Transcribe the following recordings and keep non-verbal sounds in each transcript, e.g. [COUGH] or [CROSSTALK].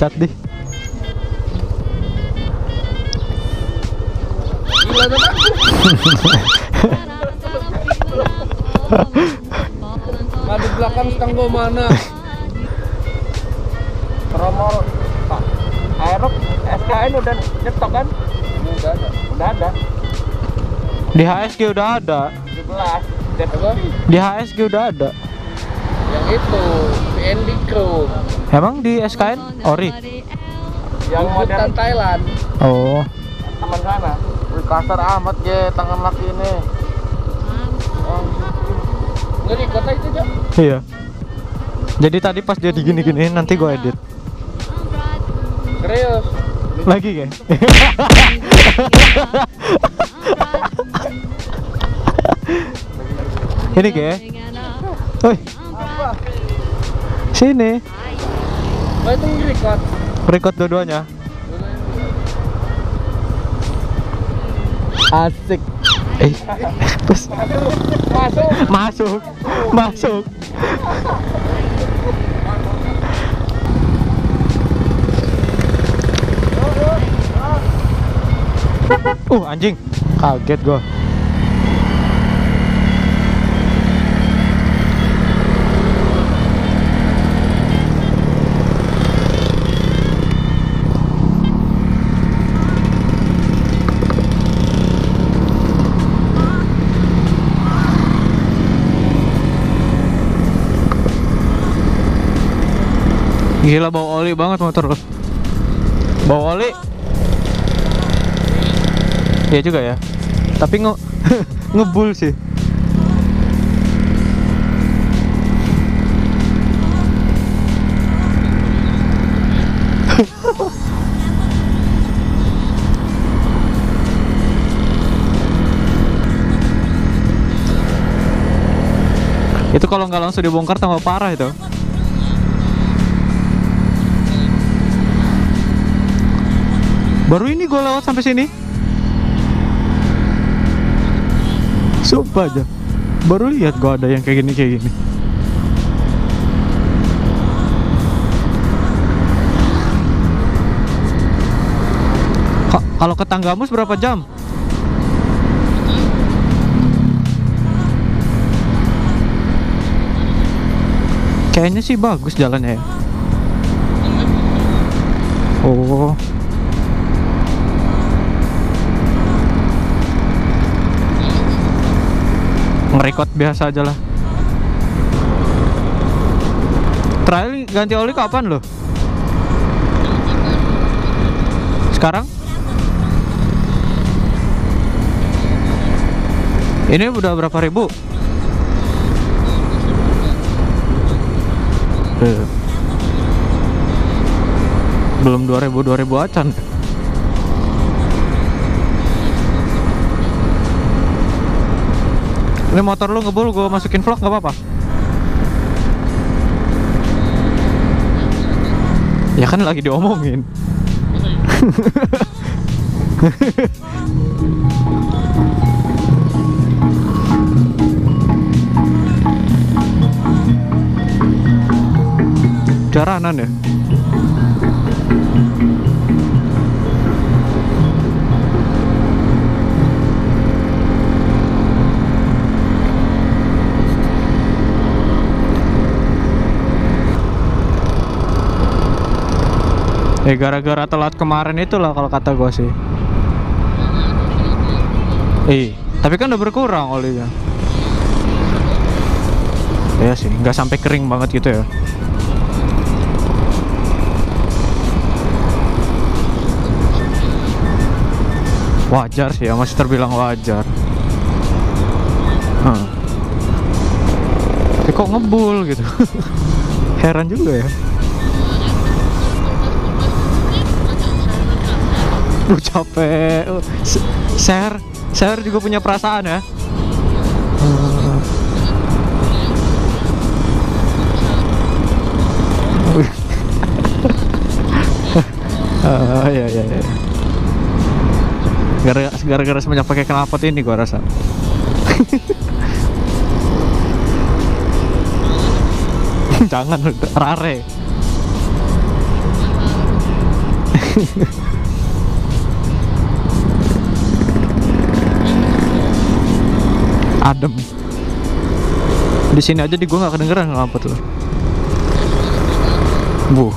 Cacat deh. Gila? [LAUGHS] Madu belakang tanggo mana? Promol Pak Aerob SKN udah nyetok kan? Udah ada. Udah ada. Di HSG udah ada. 17. Dan apa? Di HSG udah ada. Yang itu PND Crew Emang di SKN ori? yang modern Thailand Oh. teman sana. Wih, kasar amat ya tangan laki ini. Nggak di kota itu aja. Iya. Jadi tadi pas dia digini-gini nanti gue edit. Serius. Lagi kayak. [LAUGHS] Ini kayak. Woi, sini. Oh itu record. Record dua-duanya. Asik. Eh, terus Masuk. masuk, masuk. Uh, anjing. Kaget gua. Gila bau oli banget motor. Bau oli. Iya juga ya. Tapi nge [LAUGHS] ngebul sih. [LAUGHS] itu kalau nggak langsung dibongkar tambah parah itu. Baru ini gue lewat sampai sini. Sumpah aja. Baru lihat gue ada yang kayak gini kayak gini. Ka- Kalau ke Tanggamus berapa jam? Kayaknya sih bagus jalannya ya. Oh. Ngerekod biasa aja lah trial ganti oli kapan lo? sekarang? ini udah berapa ribu? Eh. belum 2000 2000 acan Ini motor lu ngebul gue masukin vlog nggak apa-apa? Ya kan lagi diomongin. [LAUGHS] Jaranan ya? Ya gara-gara telat kemarin itulah kalau kata gue sih. Eh, tapi kan udah berkurang olinya. Iya sih, nggak sampai kering banget gitu ya. Wajar sih ya, masih terbilang wajar. Hmm. Kok ngebul gitu. [LAUGHS] Heran juga ya. Duh capek. Uh, Share, share juga punya perasaan ya. Uh. Iya iya. Gara- Gara-gara semenjak pakai knalpot ini gua rasa. [LAUGHS] Jangan rare. Adem. Di sini aja di gua nggak kedengeran apa tuh. Buh.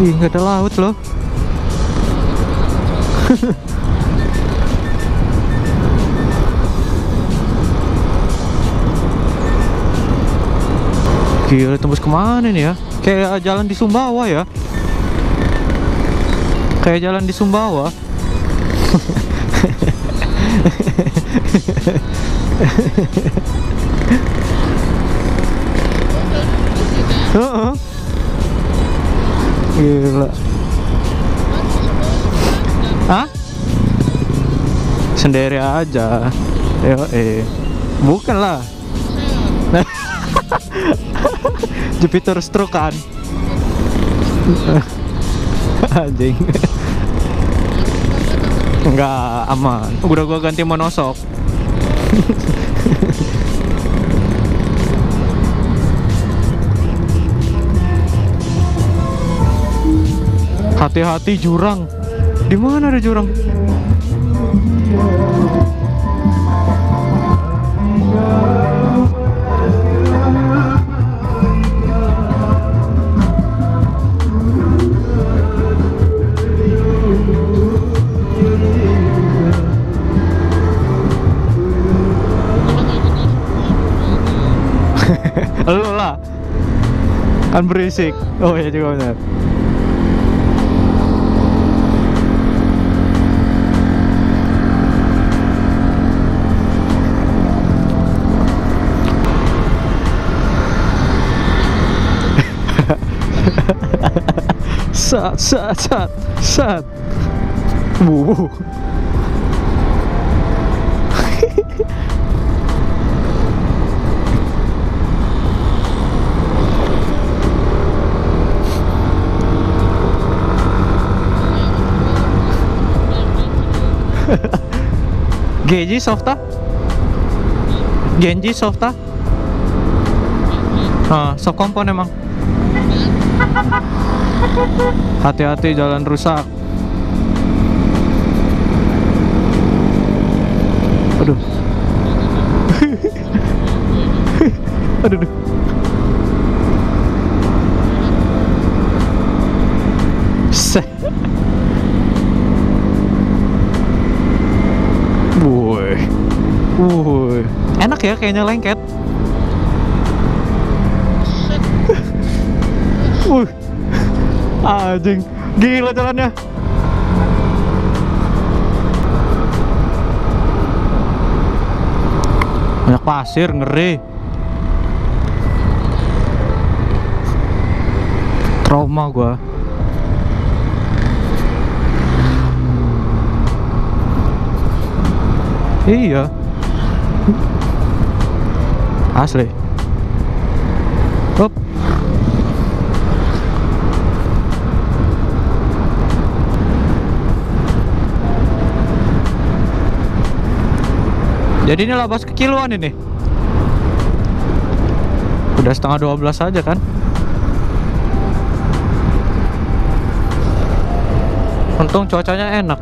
Ih, nggak ada laut loh. [LAUGHS] Gila tembus ke mana nih ya? Kayak jalan di Sumbawa ya? Kayak jalan di Sumbawa. [LAUGHS] Heeh. Gila. Hah? Sendiri aja. Yo, eh. Bukan lah. [LAUGHS] Jupiter stroke kan. Anjing. Enggak aman. Udah gua ganti monosok. Hati-hati jurang. Di mana ada jurang? Kan berisik. Oh iya juga benar. [LAUGHS] Sat, sat, sat, sat. Wuh. Genji softa? Genji softa? Ah, soft kompon emang. Hati-hati jalan rusak. Aduh. [LAUGHS] aduh. Enak ya kayaknya lengket. [LAUGHS] Wuh. Anjing. Gila jalannya. Banyak pasir, ngeri. Trauma gua. Iya. Asli. Hop. Jadi ini labas kekiluan ini. Udah setengah 12 aja kan? Untung cuacanya enak.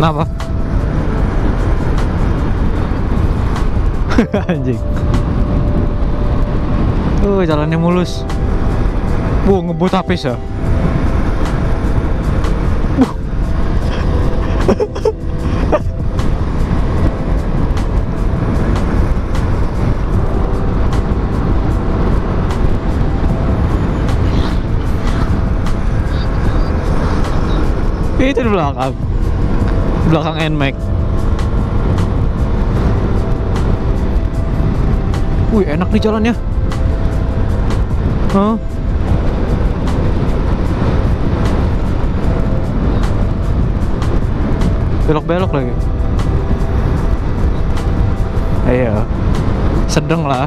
Kenapa? [LAUGHS] Anjing. Uh, jalannya mulus. Bu, ngebut habis ya. [LAUGHS] Itu di belakang. Belakang NMAX. Wih, enak nih jalannya. Hah? Belok-belok lagi. Iya. sedang lah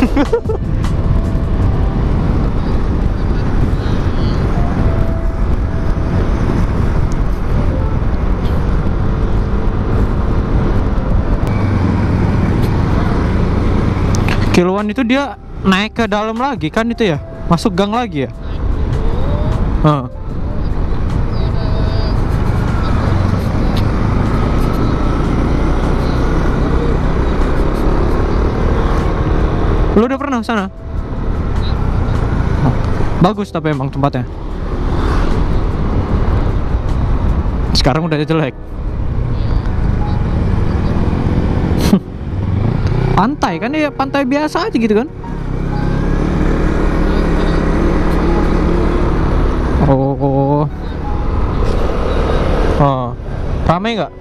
[LAUGHS] kiloan itu dia naik ke dalam lagi kan itu ya? Masuk gang lagi ya? Heeh. lu udah pernah sana? Bagus tapi emang tempatnya. Sekarang udah jelek pantai kan ya pantai biasa aja gitu kan? Oh. Oh, rame nggak?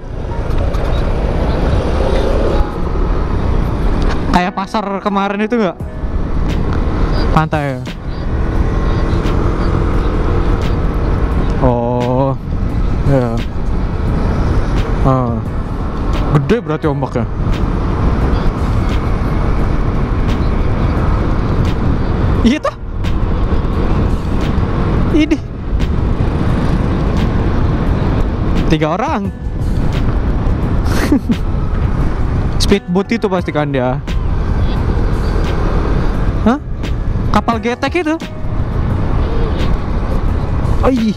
Kayak pasar kemarin itu nggak? Pantai ya? oh. Ya Ah. gede berarti ombaknya Iya toh? Ini. Tiga orang. [LAUGHS] Speedboat itu pasti kan dia. Hah? Kapal getek itu? Iya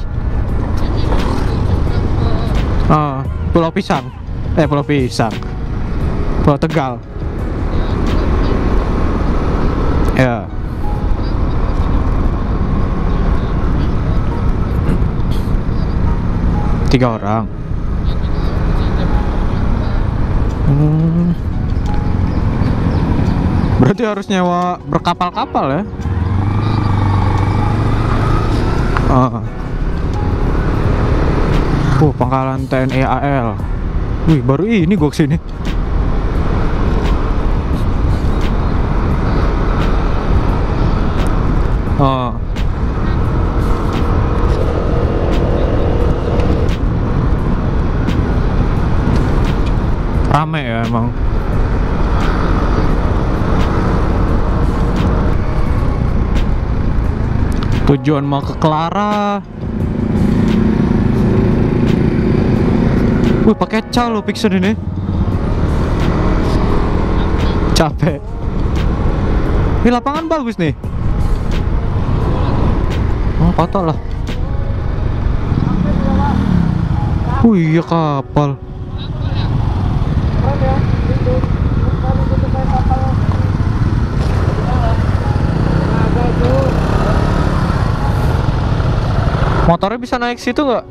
Ah, Pulau Pisang. Eh Pulau Pisang. Pulau Tegal Ya Tiga orang. Hmm. Berarti harus nyewa berkapal-kapal ya? Ah. Oh, pangkalan TNI AL. Wih, baru ini gua ke sini. Oh. Rame ya emang. Tujuan mau ke Clara. Wih, pakai cal lo Pixel ini. Capek. Ini lapangan bagus nih. Oh, patah lah. Wih, iya kapal. Motornya bisa naik situ nggak?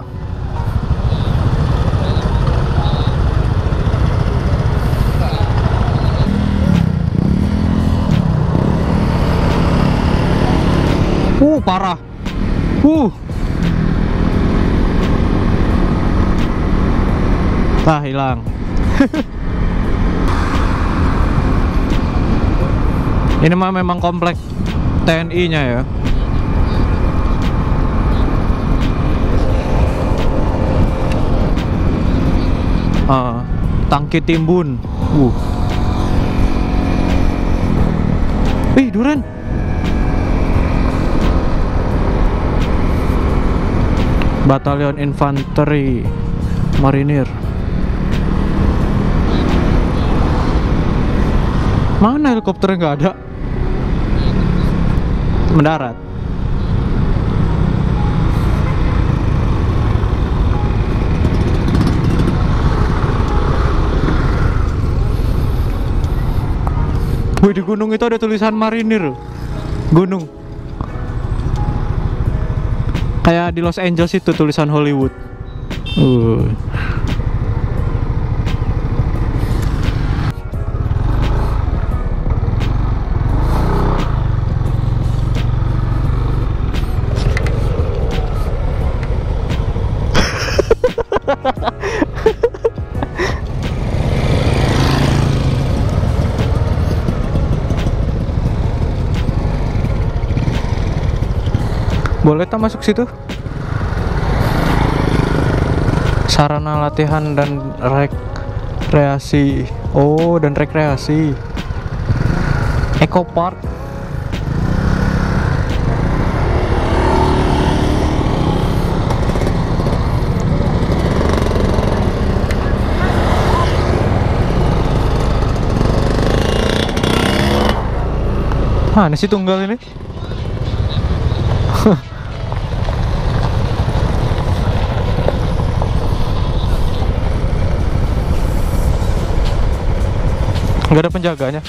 Uh, parah. Uh. Ah, hilang. [LAUGHS] Ini mah memang komplek TNI-nya ya. Ah, tangki timbun. Uh. Ih, duren. Batalion Infanteri Marinir. Mana helikopternya nggak ada? Mendarat. Wih di gunung itu ada tulisan marinir. Gunung. Kayak di Los Angeles itu tulisan Hollywood. Uh. [LAUGHS] Boleh tak masuk situ? sarana latihan dan rekreasi oh dan rekreasi Eco Park Mana sih tunggal ini? Nggak ada penjaganya.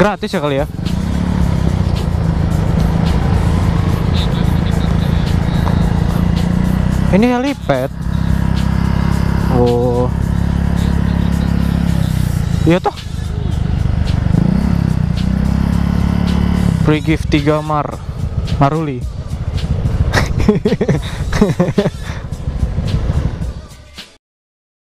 Gratis ya kali ya? Ini helipad. Oh. Iya toh. Free gift 3 Mar. Maruli. [LAUGHS]